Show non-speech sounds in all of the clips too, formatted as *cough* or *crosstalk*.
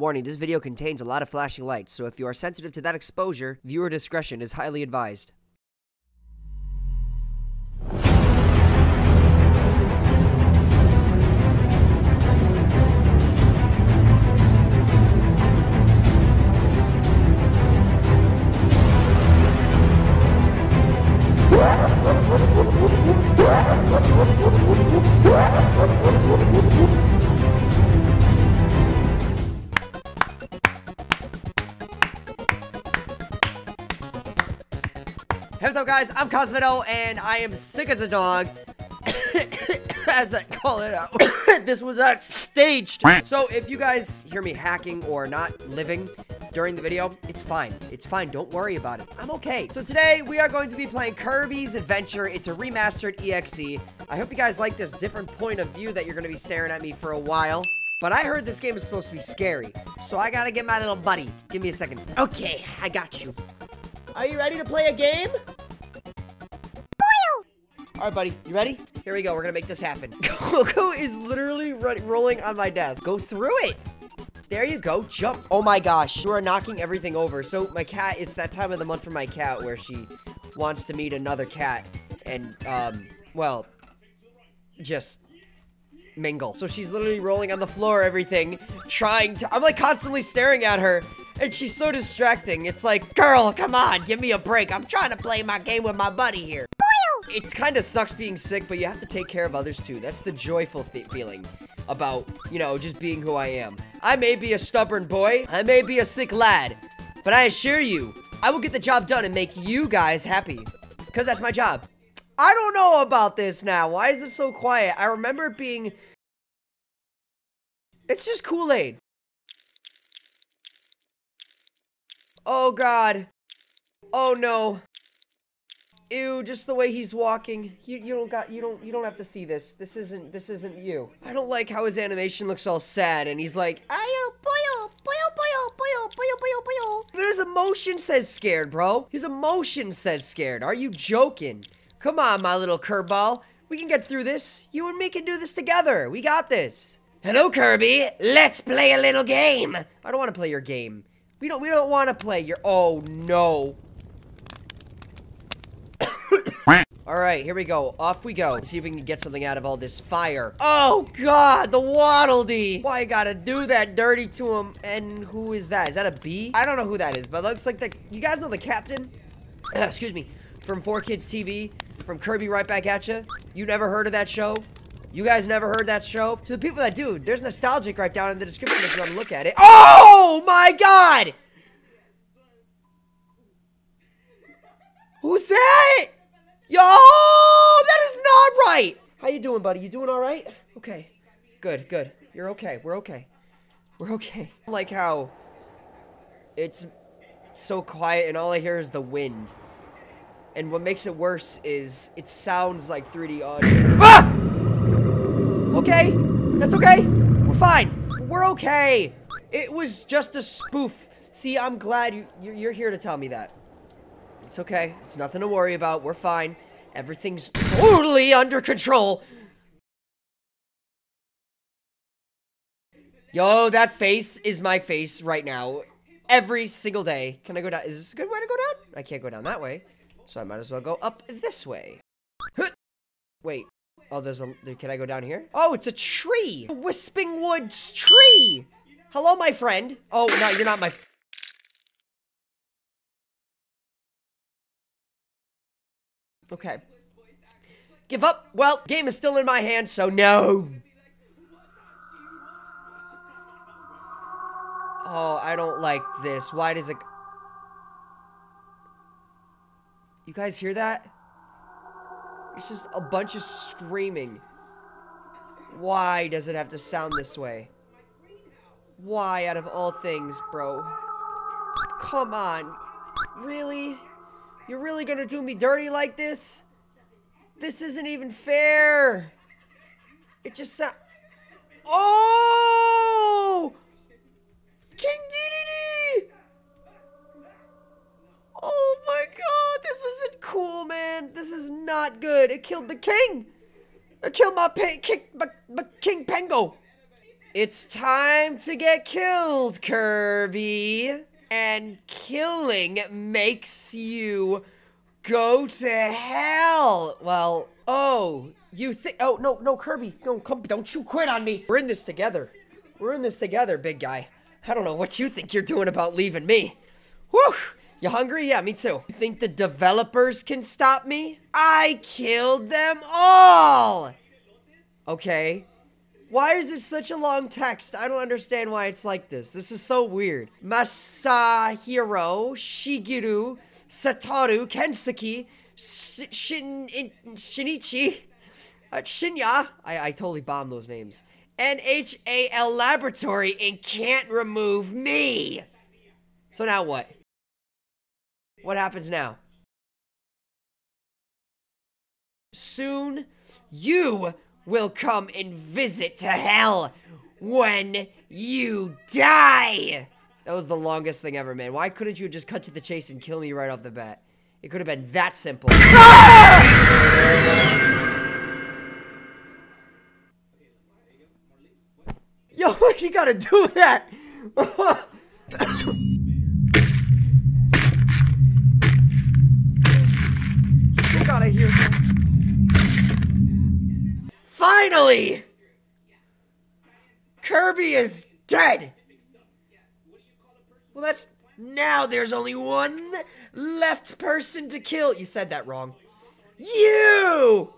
Warning, this video contains a lot of flashing lights, so if you are sensitive to that exposure, viewer discretion is highly advised. Guys? I'm Cosmitto, and I am sick as a dog. *coughs* as I call it out. *coughs* this was uh, staged. So, if you guys hear me hacking or not living during the video, it's fine. It's fine. Don't worry about it. I'm okay. So, today we are going to be playing Kirby's Adventure. It's a remastered EXE. I hope you guys like this different point of view that you're going to be staring at me for a while. But I heard this game is supposed to be scary. So, I gotta get my little buddy. Give me a second. Okay, I got you. Are you ready to play a game? All right, buddy, you ready? Here we go. We're gonna make this happen. *laughs* Coco is literally rolling on my desk. Go through it. There you go. Jump. Oh my gosh, you are knocking everything over. So my cat, it's that time of the month for my cat where she wants to meet another cat and, um, well, just mingle. So she's literally rolling on the floor, everything, trying to. I'm like constantly staring at her. And she's so distracting. It's like, girl, come on, give me a break. I'm trying to play my game with my buddy here. It kind of sucks being sick, but you have to take care of others too. That's the joyful feeling about, you know, just being who I am. I may be a stubborn boy, I may be a sick lad, but I assure you, I will get the job done and make you guys happy. Because that's my job. I don't know about this now. Why is it so quiet? I remember it being... It's just Kool-Aid. Oh, God. Oh, no. Ew, just the way he's walking. You you don't got you don't you don't have to see this. This isn't this isn't you. I don't like how his animation looks all sad and he's like, Ayo, boyo, boyo, boyo, boyo, boyo, boyo, boyo. His emotion says scared, bro. His emotion says scared. Are you joking? Come on, my little curveball. We can get through this. You and me can do this together. We got this. Hello, Kirby. Let's play a little game. I don't want to play your game. We don't we don't want to play your Oh no. Alright, here we go. Off we go. See if we can get something out of all this fire. Oh, God, the Waddle Dee. Why I gotta do that dirty to him? And who is that? Is that a bee? I don't know who that is, but looks like the... You guys know the captain? *clears throat* Excuse me. From 4Kids TV? From Kirby Right Back At Ya? You never heard of that show? You guys never heard that show? To the people that do, there's nostalgic right down in the description if you want to look at it. Oh, my God! You doing, buddy? You doing all right? Okay. Good, good. You're okay. We're okay. We're okay. *laughs* I like how it's so quiet and all I hear is the wind. And what makes it worse is it sounds like 3D audio. *coughs* Ah! Okay. That's okay. We're fine. We're okay. It was just a spoof. See, I'm glad you, you're here to tell me that. It's okay. It's nothing to worry about. We're fine. Everything's totally under control. Yo, that face is my face right now. Every single day. Can I go down? Is this a good way to go down? I can't go down that way. So I might as well go up this way. Wait. Oh, there's a... Can I go down here? Oh, it's a tree. A Whispy Woods tree. Hello, my friend. Oh, no, you're not my... Okay. Give up? Well, game is still in my hands, so no. Oh, I don't like this. Why does it... You guys hear that? It's just a bunch of screaming. Why does it have to sound this way? Why, out of all things, bro? Come on. Really? You're really gonna do me dirty like this? This isn't even fair. It just sound. Oh! King Dedede! Oh my god, this isn't cool, man. This is not good. It killed the king. It killed my, king, my, my King Pengo. It's time to get killed, Kirby. And killing makes you go to hell. Well, oh, you think, oh, no, no, Kirby, don't come, don't you quit on me. We're in this together. We're in this together, big guy. I don't know what you think you're doing about leaving me. Whew. You hungry? Yeah, me too. You think the developers can stop me? I killed them all! Okay. Why is it such a long text? I don't understand why it's like this. This is so weird. Masahiro, Shigeru, Satoru, Kensuke, Shin, Shinichi, uh, Shinya. I, I totally bombed those names. NHAL Laboratory and can't remove me. So now what? What happens now? Soon, you will come and visit to hell when you die. That was the longest thing ever, man. Why couldn't you just cut to the chase and kill me right off the bat? It could have been that simple. Yo, *laughs* what you gotta do that? *laughs* you gotta hear. Finally! Kirby is dead! Well, that's... Now there's only one left person to kill. You said that wrong. You!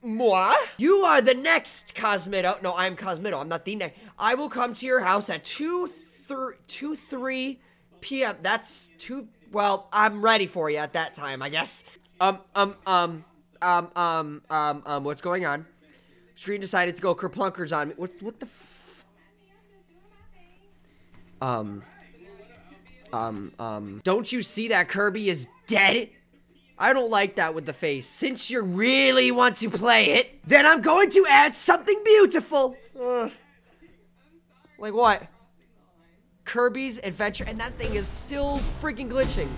Moi? You are the next Cosmitto. No, I'm Cosmitto. I'm not the next. I will come to your house at 2, 3, 2, 3 p.m. That's 2... Well, I'm ready for you at that time, I guess. Um, um, um, um, um, um, um, what's going on? Screen decided to go kerplunkers on me. What, what the f- Um. Um, um. Don't you see that Kirby is dead? I don't like that with the face. Since you really want to play it, then I'm going to add something beautiful. Ugh. Like what? Kirby's Adventure, and that thing is still freaking glitching.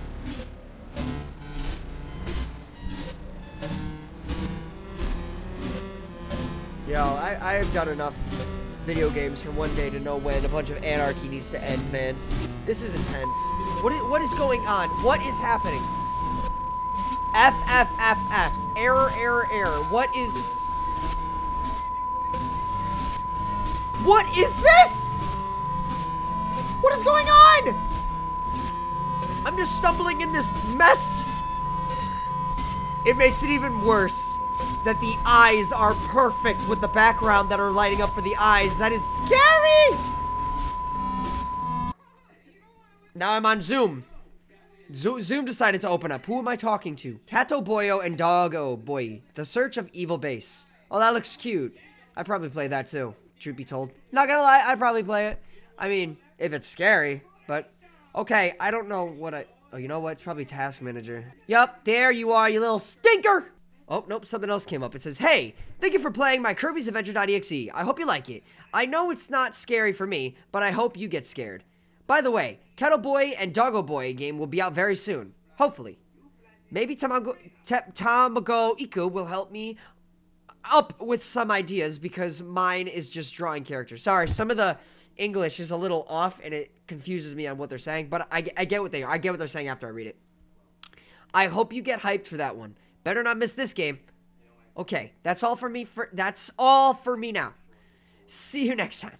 Yo, I, I have done enough video games for one day to know when a bunch of anarchy needs to end, man. This is intense. What is, what is going on? What is happening? F, F, F, F. Error, error, error. What is... What is this? What is going on? I'm just stumbling in this mess. It makes it even worse that the eyes are perfect with the background that are lighting up for the eyes. That is scary! Now I'm on Zoom. Zo Zoom decided to open up. Who am I talking to? Kato Boyo and Doggo Boy. The Search of Evil Base. Oh, that looks cute. I'd probably play that too, truth be told. Not gonna lie, I'd probably play it. I mean, if it's scary, but... Okay, I don't know what I... Oh, you know what? It's probably Task Manager. Yup, there you are, you little stinker! Oh, nope, something else came up. It says, Hey, thank you for playing my Kirby's Adventure.exe. I hope you like it. I know it's not scary for me, but I hope you get scared. By the way, Kettle Boy and Doggo Boy game will be out very soon. Hopefully. Maybe Tamago, Tamago Iku will help me up with some ideas because mine is just drawing characters. Sorry, some of the English is a little off and it confuses me on what they're saying, but I, I get what they are. I get what they're saying after I read it. I hope you get hyped for that one. Better not miss this game. Okay, that's all for me for that's all for me now. See you next time.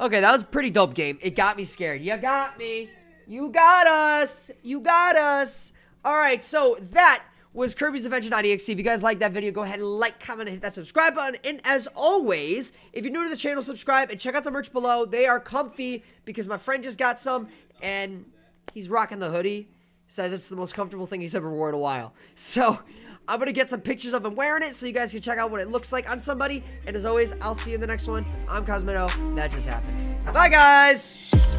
Okay, that was pretty dope game. It got me scared. You got me. You got us. You got us. All right, so that was Kirby's Adventure.exe. If you guys like that video, go ahead and like, comment, and hit that subscribe button. And as always, if you're new to the channel, subscribe and check out the merch below. They are comfy because my friend just got some and he's rocking the hoodie says it's the most comfortable thing he's ever worn in a while. So I'm gonna get some pictures of him wearing it so you guys can check out what it looks like on somebody. And as always, I'll see you in the next one. I'm Cosmitto. That just happened. Bye, guys!